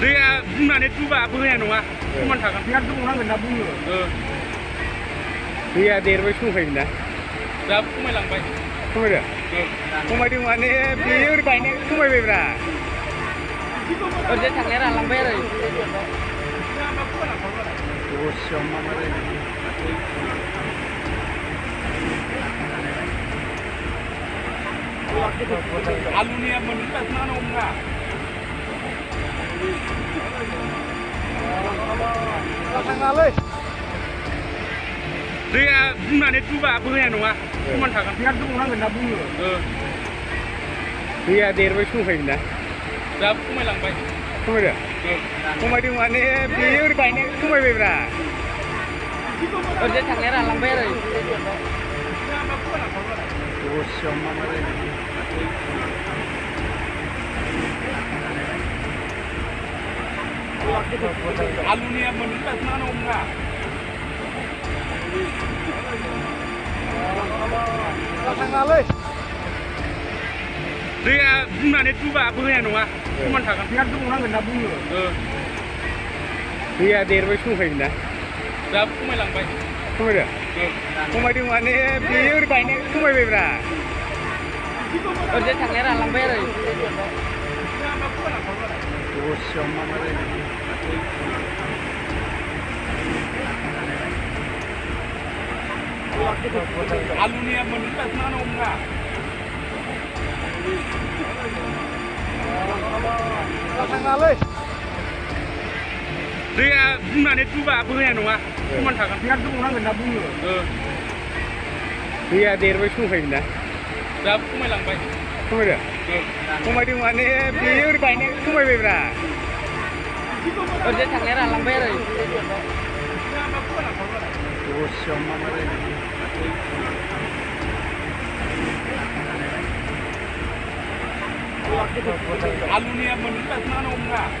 दैया बुंनानै दुबा बोहैनाय नङा समान थागोन बिराद दंनांगोन ना बुङो ओ दैया देरबाय दंखायोमोन ना दा खमायलांबाय खमायदों ओ खमायदों माने बे ओरै बायनाय खमायबायब्रा ओरैजाय थांनाया रानलांबाय आरो दसेयाव मा मा जायो आलुनिया मोनगासिनो नङा थाङालै दैया बुंनानै दुबा बोहैनाय नङा समान थागोन बिराद दंनांगोन ना बुङो ओ दैया देरबाय दंखायोमोन ना दा खमायलांबाय खमायदों ओ खमायदों माने बे ओरै बायनाय खमायबायब्रा ओरैजाय थांनाया रानलांबाय आरो दसेयाव मा मा जायो Alunia mình đặt nó không cả. Dia bukannya coba bukannya nunga, cuma takkan dia tuh orang nggak nabu. Dia dia berapa cuma ini dah? Dah cuma lambai. Cuma dia. Cuma di mana? Dia udah banyak cuma berapa? Kerja tangan lambai rồi. Bos yang mana? दसेयाव मा मा जायो आलुनिया मोनगासिनो नङा थाङालै दैया बुंनानै दुबा बोहैनाय नङा समान थागोन बिराद दंनांगोन ना बुङो ओ दैया देरबाय दंखायोमोन ना दा खमायलांबाय खमायदों ओ खमायदों माने बे ओरै बायनाय खमायबायब्रा Kerja sanglera lamber. Oh. Alunia menutas mana umrah?